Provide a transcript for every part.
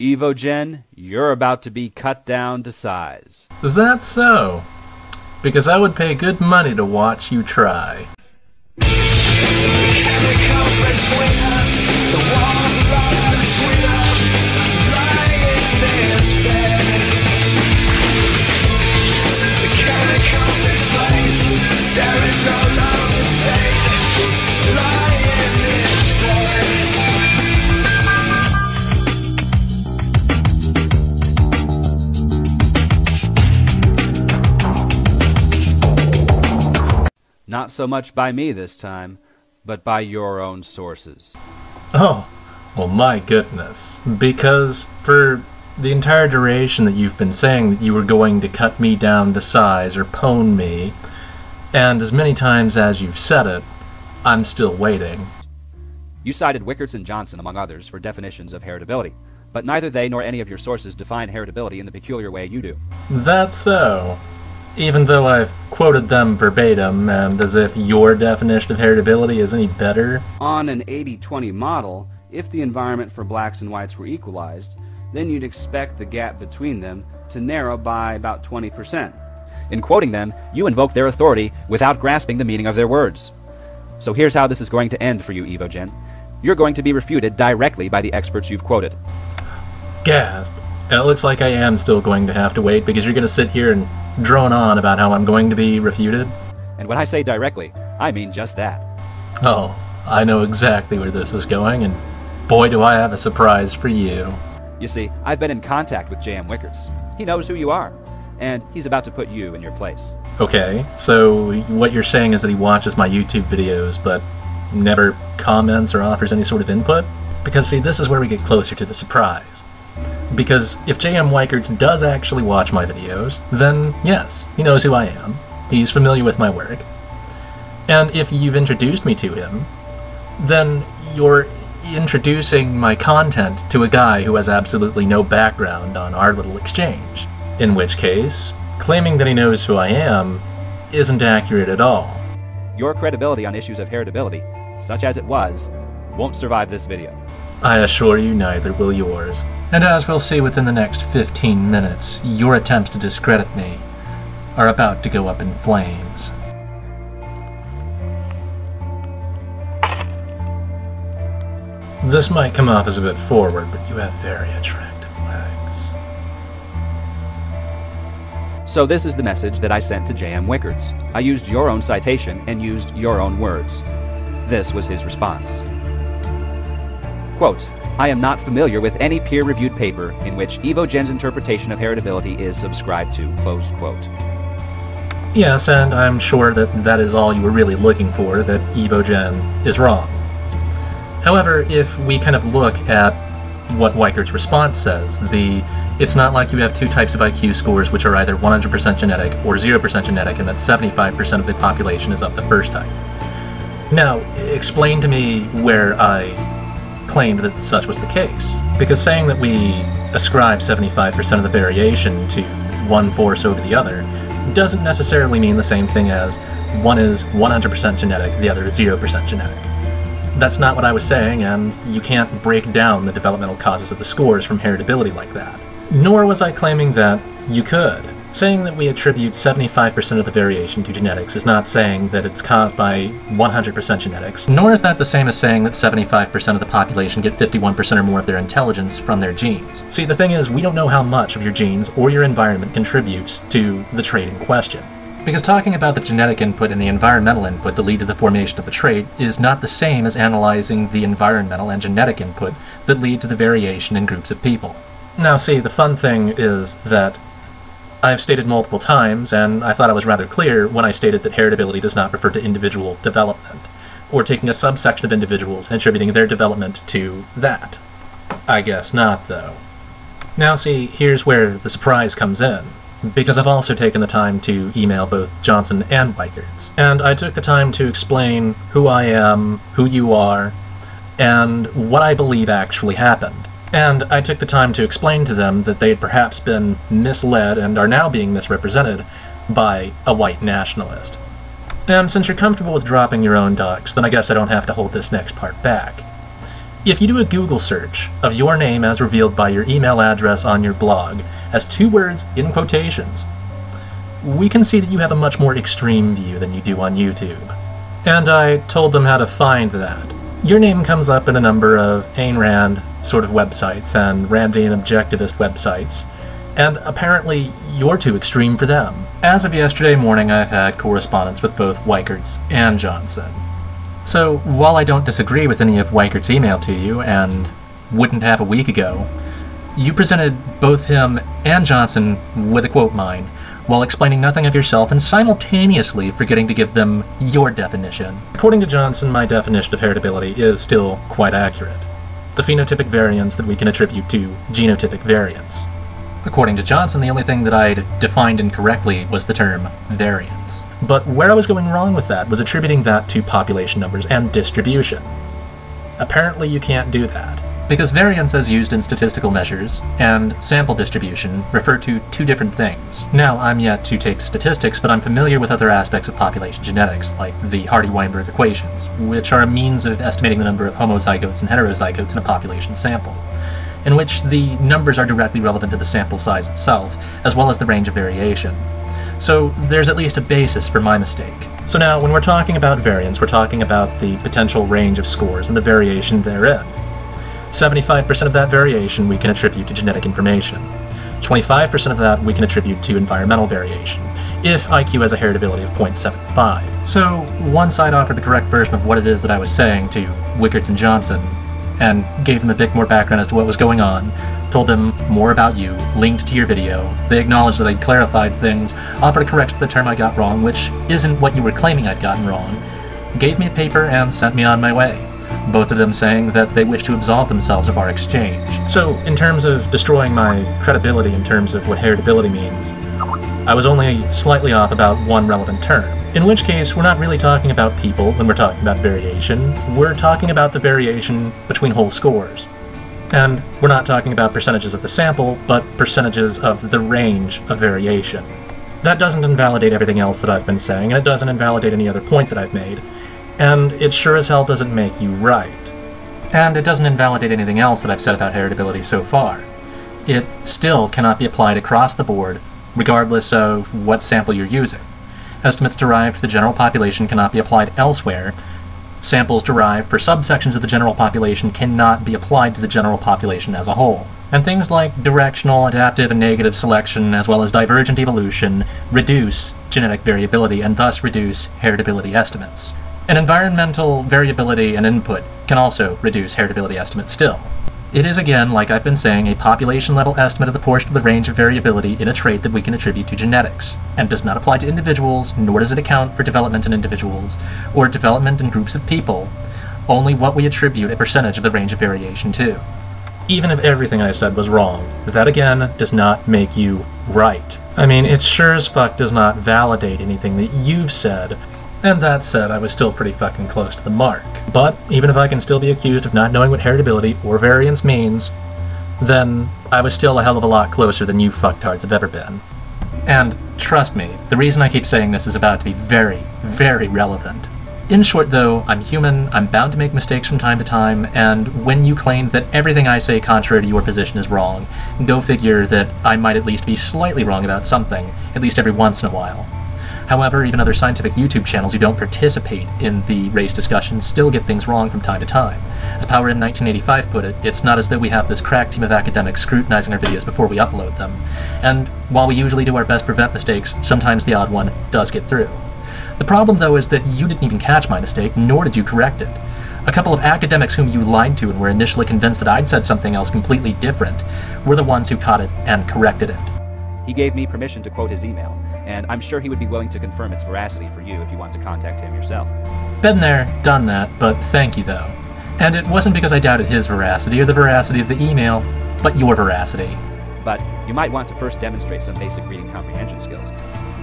Evogen, you're about to be cut down to size. Is that so? Because I would pay good money to watch you try. Not so much by me this time, but by your own sources. Oh, well, my goodness. Because for the entire duration that you've been saying that you were going to cut me down to size or pwn me, and as many times as you've said it, I'm still waiting. You cited Wicherts and Johnson, among others, for definitions of heritability, but neither they nor any of your sources define heritability in the peculiar way you do. That's so. Even though I've quoted them verbatim, and as if your definition of heritability is any better. On an 80 20 model, if the environment for blacks and whites were equalized, then you'd expect the gap between them to narrow by about 20%. In quoting them, you invoke their authority without grasping the meaning of their words. So here's how this is going to end for you, Evogen. You're going to be refuted directly by the experts you've quoted. Gasp. It looks like I am still going to have to wait because you're going to sit here and drone on about how I'm going to be refuted. And when I say directly, I mean just that. Oh, I know exactly where this is going, and boy, do I have a surprise for you. You see, I've been in contact with J.M. Wicherts. He knows who you are, and he's about to put you in your place. Okay, so what you're saying is that he watches my YouTube videos, but never comments or offers any sort of input? Because, see, this is where we get closer to the surprise. Because if J.M. Wicherts does actually watch my videos, then yes, he knows who I am. He's familiar with my work. And if you've introduced me to him, then you're introducing my content to a guy who has absolutely no background on our little exchange. In which case, claiming that he knows who I am isn't accurate at all. Your credibility on issues of heritability, such as it was, won't survive this video. I assure you neither will yours. And as we'll see within the next 15 minutes, your attempts to discredit me are about to go up in flames. This might come off as a bit forward, but you have very attractive legs. So this is the message that I sent to J.M. Wicherts. I used your own citation and used your own words. This was his response. Quote, I am not familiar with any peer-reviewed paper in which Evogen's interpretation of heritability is subscribed to, close quote. Yes, and I'm sure that that is all you were really looking for, that Evogen is wrong. However, if we kind of look at what Wicherts' response says, the it's not like you have two types of IQ scores which are either 100% genetic or 0% genetic and that 75% of the population is of the first type. Now, explain to me where I claimed that such was the case. Because saying that we ascribe 75% of the variation to one force over the other doesn't necessarily mean the same thing as one is 100% genetic, the other is 0% genetic. That's not what I was saying, and you can't break down the developmental causes of the scores from heritability like that. Nor was I claiming that you could. Saying that we attribute 75% of the variation to genetics is not saying that it's caused by 100% genetics, nor is that the same as saying that 75% of the population get 51% or more of their intelligence from their genes. See, the thing is, we don't know how much of your genes or your environment contributes to the trait in question. Because talking about the genetic input and the environmental input that lead to the formation of a trait is not the same as analyzing the environmental and genetic input that lead to the variation in groups of people. Now see, the fun thing is that I've stated multiple times, and I thought I was rather clear when I stated that heritability does not refer to individual development, or taking a subsection of individuals and attributing their development to that. I guess not, though. Now see, here's where the surprise comes in because I've also taken the time to email both Johnson and Wicherts. And I took the time to explain who I am, who you are, and what I believe actually happened. And I took the time to explain to them that they had perhaps been misled and are now being misrepresented by a white nationalist. And since you're comfortable with dropping your own docs, then I guess I don't have to hold this next part back. If you do a Google search of your name as revealed by your email address on your blog as two words in quotations, we can see that you have a much more extreme view than you do on YouTube. And I told them how to find that. Your name comes up in a number of Ayn Rand sort of websites and Randian objectivist websites, and apparently you're too extreme for them. As of yesterday morning, I've had correspondence with both Wicherts and Johnson. So, while I don't disagree with any of Wicherts' email to you, and wouldn't have a week ago, you presented both him and Johnson with a quote mine, while explaining nothing of yourself and simultaneously forgetting to give them your definition. According to Johnson, my definition of heritability is still quite accurate. The phenotypic variance that we can attribute to genotypic variance. According to Johnson, the only thing that I'd defined incorrectly was the term variance. But where I was going wrong with that was attributing that to population numbers and distribution. Apparently you can't do that, because variance as used in statistical measures and sample distribution refer to two different things. Now, I'm yet to take statistics, but I'm familiar with other aspects of population genetics, like the Hardy-Weinberg equations, which are a means of estimating the number of homozygotes and heterozygotes in a population sample in which the numbers are directly relevant to the sample size itself, as well as the range of variation. So there's at least a basis for my mistake. So now, when we're talking about variance, we're talking about the potential range of scores and the variation therein. 75% of that variation we can attribute to genetic information. 25% of that we can attribute to environmental variation, if IQ has a heritability of 0.75. So once I'd offered the correct version of what it is that I was saying to Wicherts and Johnson, and gave them a bit more background as to what was going on, told them more about you, linked to your video. They acknowledged that I'd clarified things, offered to correct the term I got wrong, which isn't what you were claiming I'd gotten wrong, gave me a paper and sent me on my way. Both of them saying that they wish to absolve themselves of our exchange. So, in terms of destroying my credibility in terms of what heritability means, I was only slightly off about one relevant term. In which case, we're not really talking about people when we're talking about variation, we're talking about the variation between whole scores. And we're not talking about percentages of the sample, but percentages of the range of variation. That doesn't invalidate everything else that I've been saying, and it doesn't invalidate any other point that I've made, and it sure as hell doesn't make you right. And it doesn't invalidate anything else that I've said about heritability so far. It still cannot be applied across the board, regardless of what sample you're using. Estimates derived for the general population cannot be applied elsewhere. Samples derived for subsections of the general population cannot be applied to the general population as a whole. And things like directional, adaptive, and negative selection, as well as divergent evolution, reduce genetic variability and thus reduce heritability estimates. And environmental variability and input can also reduce heritability estimates still. It is again, like I've been saying, a population level estimate of the portion of the range of variability in a trait that we can attribute to genetics, and does not apply to individuals, nor does it account for development in individuals, or development in groups of people, only what we attribute a percentage of the range of variation to. Even if everything I said was wrong, that again does not make you right. I mean, it sure as fuck does not validate anything that you've said, and that said, I was still pretty fucking close to the mark. But even if I can still be accused of not knowing what heritability or variance means, then I was still a hell of a lot closer than you fucktards have ever been. And trust me, the reason I keep saying this is about to be very, very relevant. In short, though, I'm human, I'm bound to make mistakes from time to time, and when you claim that everything I say contrary to your position is wrong, go figure that I might at least be slightly wrong about something, at least every once in a while. However, even other scientific YouTube channels who don't participate in the race discussion still get things wrong from time to time. As Power in 1985 put it, it's not as though we have this crack team of academics scrutinizing our videos before we upload them. And while we usually do our best to prevent mistakes, sometimes the odd one does get through. The problem, though, is that you didn't even catch my mistake, nor did you correct it. A couple of academics whom you lied to and were initially convinced that I'd said something else completely different were the ones who caught it and corrected it. He gave me permission to quote his email, and I'm sure he would be willing to confirm its veracity for you if you want to contact him yourself. Been there, done that, but thank you though. And it wasn't because I doubted his veracity or the veracity of the email, but your veracity. But you might want to first demonstrate some basic reading comprehension skills.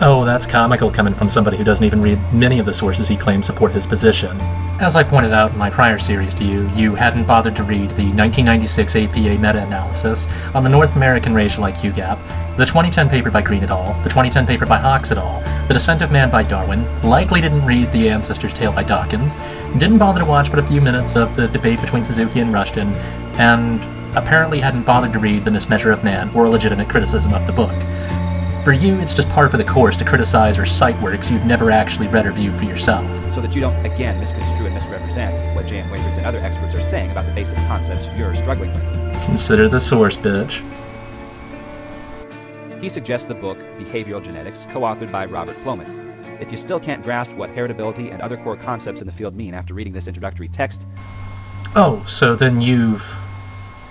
Oh, that's comical coming from somebody who doesn't even read many of the sources he claims support his position. As I pointed out in my prior series to you, you hadn't bothered to read the 1996 APA meta-analysis on the North American racial IQ gap, the 2010 paper by Green et al., the 2010 paper by Hawks et al., The Descent of Man by Darwin, likely didn't read The Ancestor's Tale by Dawkins, didn't bother to watch but a few minutes of the debate between Suzuki and Rushton, and apparently hadn't bothered to read The Mismeasure of Man or a legitimate criticism of the book. For you, it's just par for the course to criticize or cite works you've never actually read or viewed for yourself. So that you don't, again, misconstrue and misrepresent what J.M. Wicherts and other experts are saying about the basic concepts you're struggling with. Consider the source, bitch. He suggests the book Behavioral Genetics, co authored by Robert Plomin. If you still can't grasp what heritability and other core concepts in the field mean after reading this introductory text. Oh, so then you've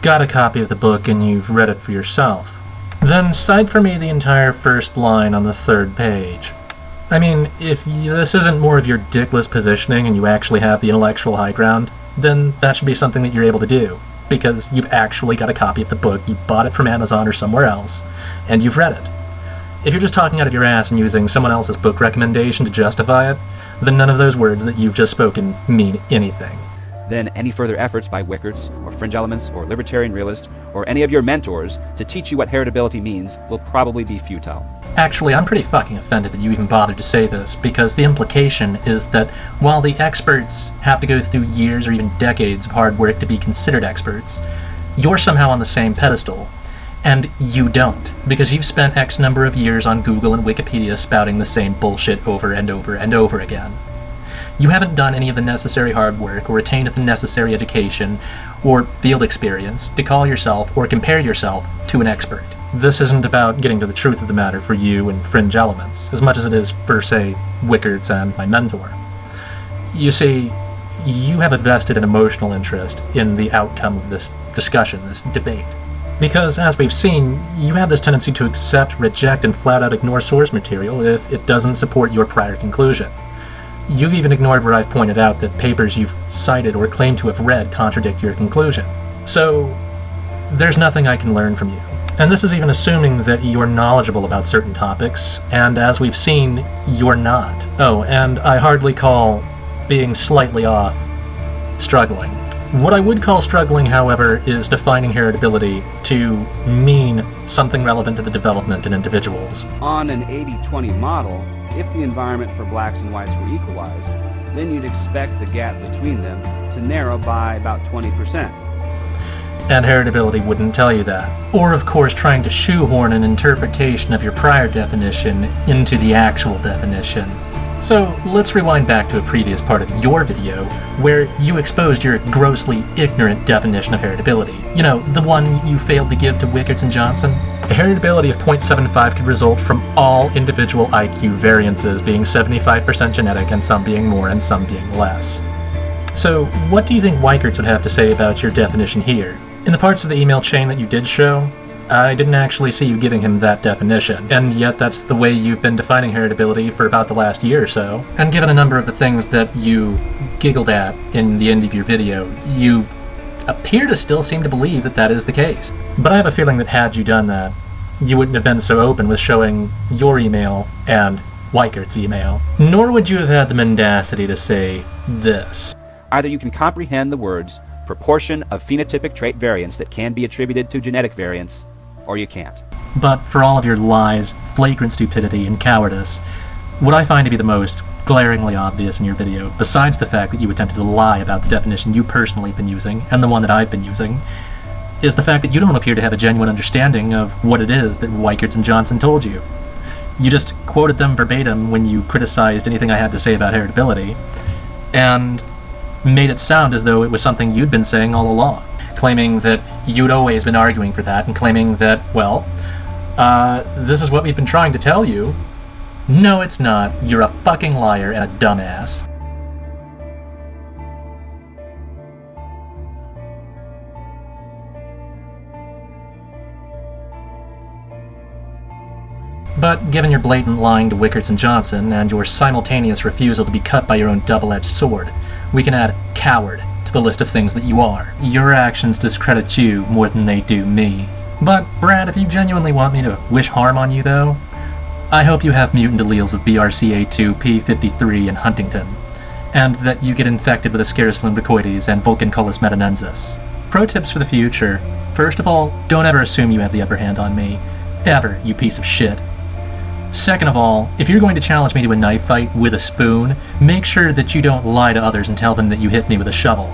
got a copy of the book and you've read it for yourself. Then cite for me the entire first line on the third page. I mean, if you, this isn't more of your dickless positioning and you actually have the intellectual high ground, then that should be something that you're able to do. Because you've actually got a copy of the book, you bought it from Amazon or somewhere else, and you've read it. If you're just talking out of your ass and using someone else's book recommendation to justify it, then none of those words that you've just spoken mean anything then any further efforts by Wicherts, or Fringe Elements, or Libertarian Realist, or any of your mentors to teach you what heritability means will probably be futile. Actually, I'm pretty fucking offended that you even bothered to say this, because the implication is that while the experts have to go through years or even decades of hard work to be considered experts, you're somehow on the same pedestal. And you don't, because you've spent X number of years on Google and Wikipedia spouting the same bullshit over and over and over again. You haven't done any of the necessary hard work or attained the necessary education or field experience to call yourself or compare yourself to an expert. This isn't about getting to the truth of the matter for you and fringe elements, as much as it is for, say, Wicherts and my mentor. You see, you have a vested and emotional interest in the outcome of this discussion, this debate. Because, as we've seen, you have this tendency to accept, reject, and flat out ignore source material if it doesn't support your prior conclusion. You've even ignored where I've pointed out that papers you've cited or claimed to have read contradict your conclusion. So, there's nothing I can learn from you. And this is even assuming that you're knowledgeable about certain topics, and as we've seen, you're not. Oh, and I hardly call being slightly off struggling. What I would call struggling, however, is defining heritability to mean something relevant to the development in individuals. On an 80 20 model, if the environment for blacks and whites were equalized, then you'd expect the gap between them to narrow by about 20%. And heritability wouldn't tell you that. Or, of course, trying to shoehorn an interpretation of your prior definition into the actual definition. So let's rewind back to a previous part of your video, where you exposed your grossly ignorant definition of heritability. You know, the one you failed to give to Wicherts and Johnson? A heritability of 0.75 could result from all individual IQ variances being 75% genetic and some being more and some being less. So, what do you think Wicherts would have to say about your definition here? In the parts of the email chain that you did show, I didn't actually see you giving him that definition, and yet that's the way you've been defining heritability for about the last year or so. And given a number of the things that you giggled at in the end of your video, you appear to still seem to believe that that is the case. But I have a feeling that had you done that, you wouldn't have been so open with showing your email and Wicherts' email. Nor would you have had the mendacity to say this. Either you can comprehend the words proportion of phenotypic trait variance that can be attributed to genetic variance, or you can't. But for all of your lies, flagrant stupidity, and cowardice, what I find to be the most glaringly obvious in your video, besides the fact that you attempted to lie about the definition you personally have been using, and the one that I've been using, is the fact that you don't appear to have a genuine understanding of what it is that Wicherts and Johnson told you. You just quoted them verbatim when you criticized anything I had to say about heritability, and made it sound as though it was something you'd been saying all along claiming that you'd always been arguing for that, and claiming that, well, uh, this is what we've been trying to tell you. No, it's not. You're a fucking liar and a dumbass. But given your blatant lying to Wicherts and Johnson, and your simultaneous refusal to be cut by your own double-edged sword, we can add coward the list of things that you are. Your actions discredit you more than they do me. But, Brad, if you genuinely want me to wish harm on you, though, I hope you have mutant alleles of BRCA2, P53, and Huntington, and that you get infected with Ascaris lumbricoides and Dracunculus medinensis. Pro tips for the future. First of all, don't ever assume you have the upper hand on me. Ever, you piece of shit. Second of all, if you're going to challenge me to a knife fight with a spoon, make sure that you don't lie to others and tell them that you hit me with a shovel.